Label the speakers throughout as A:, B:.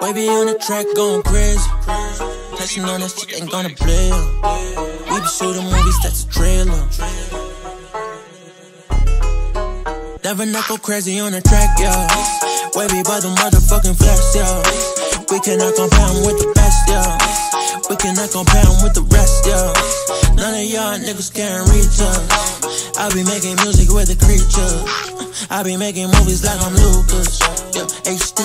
A: Baby on the track going crazy. Touching on that shit ain't gonna play. We be shooting movies, that's a trailer. Never not go crazy on the track, yeah. Wavy by the motherfucking flex, yeah. We cannot compare with the best, yeah. We cannot compare with the rest, yeah. None of y'all niggas can reach us. I be making music with the creatures. I be making movies like I'm Lucas. Yeah, HD,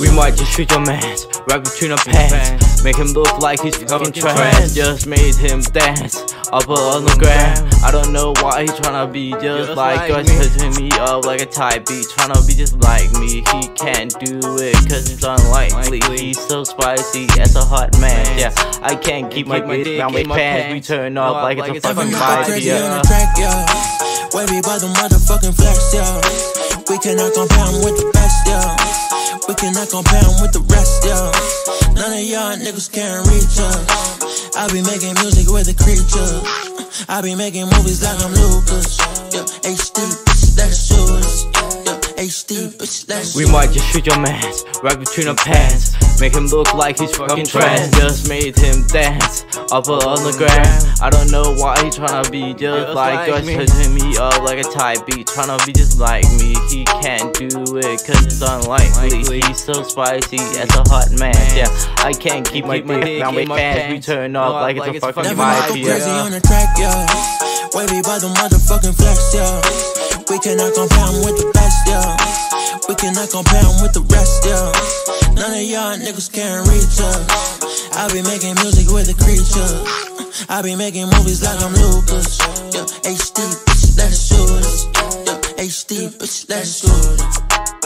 B: We might just shoot your mans right between the pants. Make him look like he's fucking trans. Just made him dance up on the ground. I don't know why he tryna be just like us. Touching me up like a type beat. Tryna be just like me. He can't do it cause it's unlikely. He's so spicy as a hot man. Yeah, I can't keep my dick down my pants. We turn up like it's a fucking
A: not go
B: vibe. Yeah.
A: the track, yeah. Wavy by the motherfucking flex, yeah. We cannot compare with the best, yeah. We cannot compare with the rest, yeah. None of y'all niggas can reach us. I be making music with the creatures. I be making movies like I'm Lucas.
B: We might just shoot your man right between the pants. Make him look like he's fucking trans. Just made him dance up on the ground. I don't know why he tryna be just like us. Touching me up like a type beat. Tryna be just like me. He can't do it cause it's unlikely. He's so spicy as a hot man. Yeah, I can't keep my dick down my pants. We turn up like it's a fucking
A: Never not go
B: vibe.
A: crazy on the track, yeah. Wavy by the motherfucking flex, yeah. We cannot compare 'em with the best, yeah. We cannot compare 'em with the rest, yeah. None of y'all niggas can reach us. I be making music with the creatures. I be making movies like I'm Lucas. Yeah, HD, bitch, that's yours. Yeah, HD, bitch, that's yours.